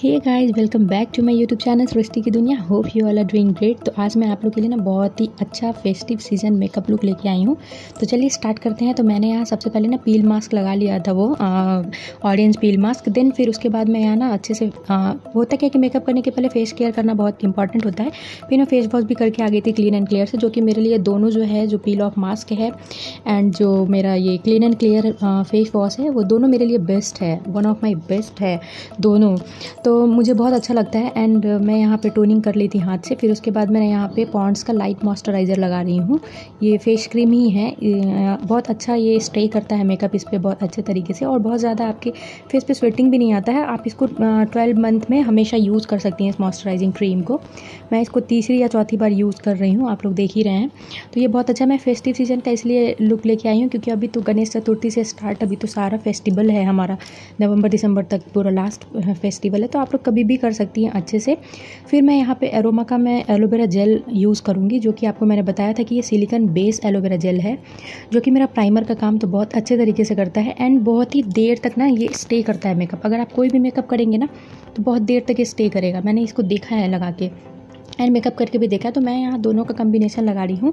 Hey guys welcome back to my YouTube channel Srishti की दुनिया hope you all are doing great तो आज मैं आप लोग के लिए ना बहुत ही अच्छा फेस्टिव सीज़न मेकअप लुक लेके आई हूँ। तो चलिए स्टार्ट करते हैं। तो मैंने यहाँ सबसे पहले ना पील मास्क लगा लिया था वो ऑरेंज पील मास्क देन फिर उसके बाद मैं यहाँ ना अच्छे से आ, होता क्या कि मेकअप करने के पहले फेस केयर करना बहुत इंपॉर्टेंट होता है। फिर मैं फेस वॉश भी करके आ गई थी क्लीन एंड क्लियर से जो कि मेरे लिए दोनों जो है जो पील ऑफ़ मास्क है एंड जो मेरा ये clean and clear face wash है वो दोनों मेरे लिए बेस्ट है। वन ऑफ़ माई बेस्ट है दोनों। तो मुझे बहुत अच्छा लगता है एंड मैं यहाँ पे टोनिंग कर ली थी हाथ से, फिर उसके बाद मैंने यहाँ पे पॉन्ड्स का लाइट मॉइस्चराइज़र लगा रही हूँ। ये फेस क्रीम ही है। बहुत अच्छा ये स्टे करता है मेकअप इस पर बहुत अच्छे तरीके से और बहुत ज़्यादा आपके फेस पे स्वेटिंग भी नहीं आता है। आप इसको ट्वेल्व मंथ में हमेशा यूज़ कर सकती हैं इस मॉइस्चराइजिंग क्रीम को। मैं इसको तीसरी या चौथी बार यूज़ कर रही हूँ, आप लोग देख ही रहे हैं। तो ये बहुत अच्छा मैं फेस्टिव सीज़न का इसलिए लुक लेके आई हूँ क्योंकि अभी तो गणेश चतुर्थी से स्टार्ट अभी तो सारा फेस्टिवल है हमारा। नवंबर, दिसंबर तक पूरा लास्ट फेस्टिवल है। तो आप लोग कभी भी कर सकती हैं अच्छे से। फिर मैं यहाँ पे एरोमा का मैं एलोवेरा जेल यूज़ करूँगी, जो कि आपको मैंने बताया था कि ये सिलिकन बेस एलोवेरा जेल है, जो कि मेरा प्राइमर का काम तो बहुत अच्छे तरीके से करता है एंड बहुत ही देर तक ना ये स्टे करता है मेकअप। अगर आप कोई भी मेकअप करेंगे ना तो बहुत देर तक ये स्टे करेगा। मैंने इसको देखा है लगा के। एंड मेकअप करके भी देखा है तो मैं यहाँ दोनों का कम्बिनेशन लगा रही हूँ।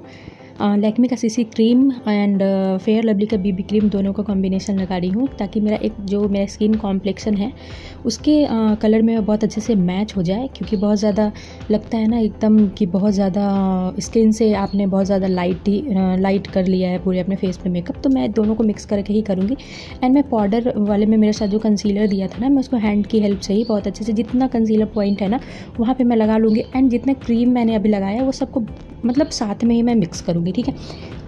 लैक्मी का CC cream and fair lovely का बीबी क्रीम दोनों का कॉम्बिनेशन लगा रही हूँ, ताकि मेरा एक जो मेरा स्किन कॉम्प्लेक्शन है, उसके कलर में बहुत अच्छे से मैच हो जाए, क्योंकि बहुत ज़्यादा लगता है ना एकदम कि बहुत ज़्यादा स्किन से आपने बहुत ज़्यादा लाइट ही लाइट कर लिया है पूरे अपने फेस पे मेकअप तो मैं दोनों को मिक्स करके ही करूँगी। एंड मैं पाउडर वाले में मेरे साथ जो कंसीलर दिया था ना, मैं उसको हैंड की हेल्प से ही बहुत अच्छे से जितना कंसीलर पॉइंट है ना, वहाँ पर मैं लगा लूँगी। एंड जितना क्रीम मैंने अभी लगाया वो सबको मतलब साथ में ही मैं मिक्स करूँगी। ठीक है?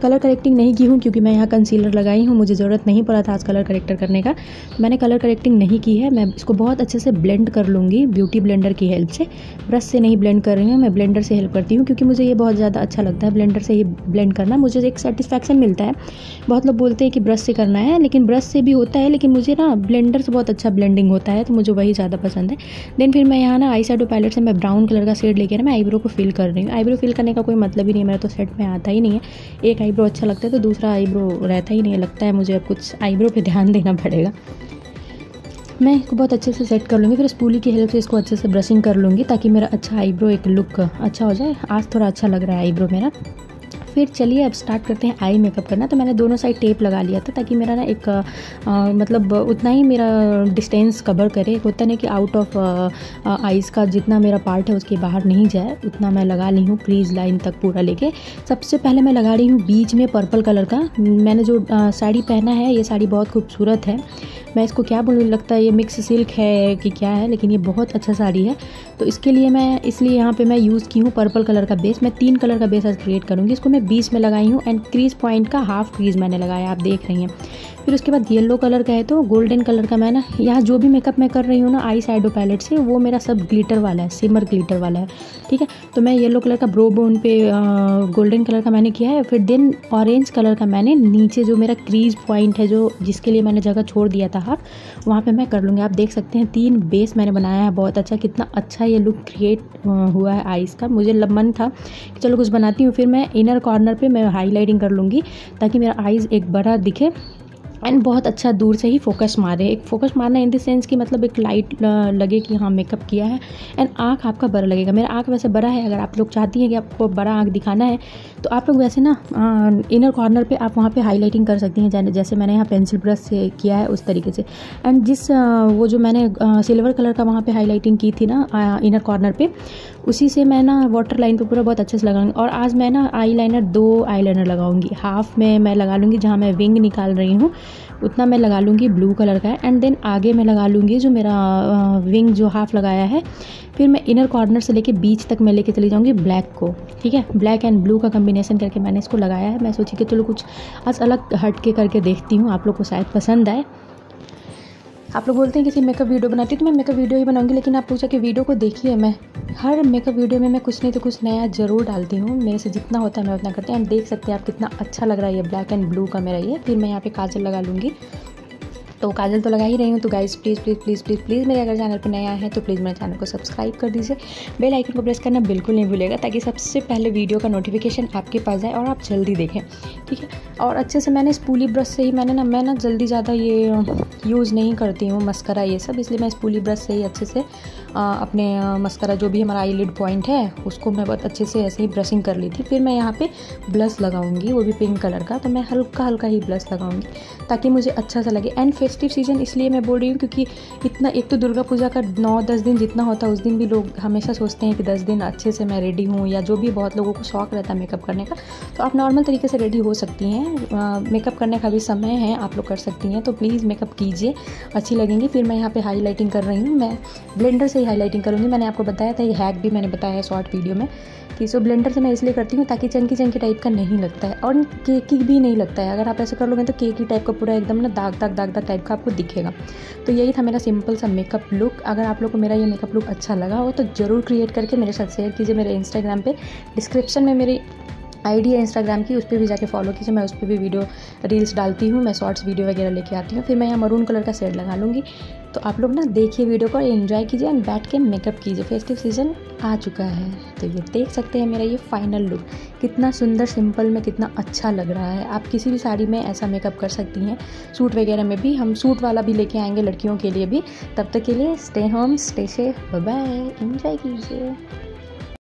कलर करेक्टिंग नहीं की हूँ क्योंकि मैं यहाँ कंसीलर लगाई हूँ, मुझे ज़रूरत नहीं पड़ा था आज कलर करेक्टर करने का। मैंने कलर करेक्टिंग नहीं की है, मैं इसको बहुत अच्छे से ब्लेंड कर लूँगी ब्यूटी ब्लेंडर की हेल्प से। ब्रश से नहीं ब्लेंड कर रही हूँ, मैं ब्लेंडर से हेल्प करती हूँ क्योंकि मुझे ये बहुत ज़्यादा अच्छा लगता है ब्लेंडर से ही ब्लेंड करना। मुझे एक सेटिस्फैक्शन मिलता है। बहुत लोग बोलते हैं कि ब्रश से करना है, लेकिन ब्रश से भी होता है, लेकिन मुझे ना ब्लेंडर से बहुत अच्छा ब्लेंडिंग होता है तो मुझे वही ज़्यादा पसंद है। देन फिर मैं यहाँ ना आई शेडो पैलेट से मैं ब्राउन कलर का शेड लेकर मैं आईब्रो को फिल कर रही हूँ। आईब्रो फिल करने का कोई मतलब ही नहीं है, मेरा तो सेट में आता ही नहीं है। एक आईब्रो अच्छा लगता है तो दूसरा आईब्रो रहता ही नहीं लगता है मुझे अब कुछ आईब्रो पे ध्यान देना पड़ेगा। मैं इसको बहुत अच्छे से सेट कर लूँगी, फिर स्पूली की हेल्प से इसको अच्छे से ब्रशिंग कर लूँगी, ताकि मेरा अच्छा आईब्रो एक लुक अच्छा हो जाए। आज थोड़ा अच्छा लग रहा है आईब्रो मेरा। फिर चलिए अब स्टार्ट करते हैं आई मेकअप करना। तो मैंने दोनों साइड टेप लगा लिया था ताकि मेरा ना एक आ, मतलब उतना ही मेरा डिस्टेंस कवर करे। होता नहीं कि आउट ऑफ़ आइज़ का जितना मेरा पार्ट है उसके बाहर नहीं जाए उतना मैं लगा ली हूँ क्रीज लाइन तक पूरा लेके। सबसे पहले मैं लगा रही हूँ बीच में पर्पल कलर का। मैंने जो साड़ी पहना है ये साड़ी बहुत खूबसूरत है। मैं इसको क्या बोलूँ, लगता है ये मिक्स सिल्क है कि क्या है, लेकिन ये बहुत अच्छा साड़ी है। तो इसके लिए मैं, इसलिए यहाँ पे मैं यूज़ की हूँ पर्पल कलर का बेस मैं तीन कलर का बेस आज क्रिएट करूँगी। इसको मैं बीस में लगाई हूँ एंड क्रीज पॉइंट का हाफ़ क्रीज मैंने लगाया, आप देख रही हैं। फिर उसके बाद येलो कलर का है तो गोल्डन कलर का मैं ना, यहाँ जो भी मेकअप मैं कर रही हूँ ना आई साइडो पैलेट से, वो मेरा सब ग्लिटर वाला है सिमर ग्लिटर वाला है, ठीक है? तो मैं येलो कलर का ब्रो बोन पे गोल्डन कलर का मैंने किया है। फिर देन ऑरेंज कलर का मैंने नीचे जो मेरा क्रीज पॉइंट है, जो जिसके लिए मैंने जगह छोड़ दिया था हाफ़ वहाँ पे मैं कर लूँगी। आप देख सकते हैं, तीन बेस मैंने बनाया है, बहुत अच्छा कितना अच्छा ये लुक क्रिएट हुआ है आइज़ का। मुझे मन था कि चलो कुछ बनाती हूँ, फिर मैं इनर कॉर्नर पर मैं हाईलाइटिंग कर लूँगी, ताकि मेरा आइज़ एक बड़ा दिखे। एंड बहुत अच्छा दूर से ही फोकस मारे। एक फोकस मारना इन द सेंस कि मतलब एक लाइट लगे कि हाँ मेकअप किया है। एंड आँख आपका बड़ा लगेगा। मेरा आँख वैसे बड़ा है। अगर आप लोग चाहती हैं कि आपको बड़ा आँख दिखाना है तो आप लोग वैसे ना इनर कॉर्नर पे आप वहाँ पे हाईलाइटिंग कर सकती हैं। जैसे मैंने यहाँ पेंसिल ब्रश से किया है, उस तरीके से। एंड जिस वो जो मैंने सिल्वर कलर का वहाँ पर हाईलाइटिंग की थी ना इनर कॉर्नर पर उसी से मैं ना वाटर लाइन पर पूरा बहुत अच्छे से लगाऊँगी। और आज मैं ना आई दो आई लगाऊँगी। हाफ़ में, मैं लगा लूँगी जहाँ मैं विंग निकाल रही हूँ। उतना मैं लगा लूँगी ब्लू कलर का एंड देन आगे मैं लगा लूँगी जो मेरा विंग जो हाफ़ लगाया है, फिर मैं इनर कॉर्नर से लेके बीच तक मैं लेके चली जाऊँगी ब्लैक को, ठीक है? ब्लैक एंड ब्लू का कम्बिनेशन करके मैंने इसको लगाया है। मैं सोची कि चलो कुछ आज अलग हट के करके देखती हूँ, आप लोग को शायद पसंद आए। आप लोग बोलते हैं किसी मेकअप वीडियो बनाती तो मैं मेकअप वीडियो ही बनाऊँगी, लेकिन आप पूछा कि वीडियो को देखिए मैं। हर मेकअप वीडियो में मैं कुछ नहीं तो कुछ नया ज़रूर डालती हूँ, मेरे से जितना होता है मैं उतना करती हूँ। देख सकते हैं आप कितना अच्छा लग रहा है ये ब्लैक एंड ब्लू का मेरा ये, फिर मैं यहाँ पे काजल लगा लूँगी। तो काजल तो लगा ही रही हूँ तो guys please please please please please मेरे अगर चैनल पर नया है तो प्लीज़ मेरे चैनल को सब्सक्राइब कर दीजिए। बेल आइकन को प्रेस करना बिल्कुल नहीं भूलेगा ताकि सबसे पहले वीडियो का नोटिफिकेशन आपके पास जाए और आप जल्दी देखें, ठीक है? और अच्छे से मैंने स्पूली ब्रश से ही मैंने ना, मैं ना जल्दी ज़्यादा ये यूज़ नहीं करती हूँ मस्करा ये सब, इसलिए मैं स्पूली ब्रश से ही अच्छे से अपने मस्करा जो भी हमारा आई लिड पॉइंट है, उसको मैं बहुत अच्छे से ऐसे ही ब्रशिंग कर ली थी। फिर मैं यहाँ पे ब्लश लगाऊँगी, वो भी पिंक कलर का तो मैं हल्का हल्का ही ब्लश लगाऊँगी, ताकि मुझे अच्छा सा लगे। एंड फेस्टिव सीज़न इसलिए मैं बोल रही हूँ क्योंकि इतना, एक तो दुर्गा पूजा का नौ, दस दिन जितना होता है, उस दिन भी लोग हमेशा सोचते हैं कि दस दिन अच्छे से मैं रेडी हूँ, या जो भी बहुत लोगों को शौक रहता है मेकअप करने का तो आप नॉर्मल तरीके से रेडी हो सकती हैं। मेकअप करने का भी समय है, आप लोग कर सकती हैं तो प्लीज़ मेकअप कीजिए, अच्छी लगेंगी। फिर मैं यहाँ पर हाईलाइटिंग कर रही हूँ, मैं ब्लेंडर से ही हाईलाइटिंग करूँगी। मैंने आपको बताया था, ये हैक भी मैंने बताया है शॉर्ट वीडियो में कि सो ब्लेंडर से मैं इसलिए करती हूँ ताकि चंकी चंकी टाइप का नहीं लगता है और केकी भी नहीं लगता है। अगर आप ऐसे कर लोगे तो केकी टाइप का पूरा एकदम ना दाग दाग दाग दाग टाइप का आपको दिखेगा। तो यही था मेरा सिंपल सा मेकअप लुक अगर आप लोग को मेरा ये मेकअप लुक अच्छा लगा हो तो ज़रूर क्रिएट करके मेरे साथ शेयर कीजिए मेरे इंस्टाग्राम पर डिस्क्रिप्शन में मेरी आईडी है इंस्टाग्राम की, उस पर भी जाके फॉलो कीजिए। मैं उस पर भी वीडियो रील्स डालती हूँ, मैं शॉर्ट्स वीडियो वगैरह लेके आती हूँ। फिर मैं यहाँ मरून कलर का शेड लगा लूँगी। तो आप लोग ना देखिए वीडियो को एंजॉय कीजिए एंड बैठ के मेकअप कीजिए। फेस्टिव सीज़न आ चुका है। तो ये देख सकते हैं मेरा ये फाइनल लुक कितना सुंदर सिंपल में कितना अच्छा लग रहा है। आप किसी भी साड़ी में ऐसा मेकअप कर सकती हैं। सूट वगैरह में भी, हम सूट वाला भी लेके आएँगे लड़कियों के लिए भी। तब तक के लिए stay home stay safe bye enjoy कीजिए।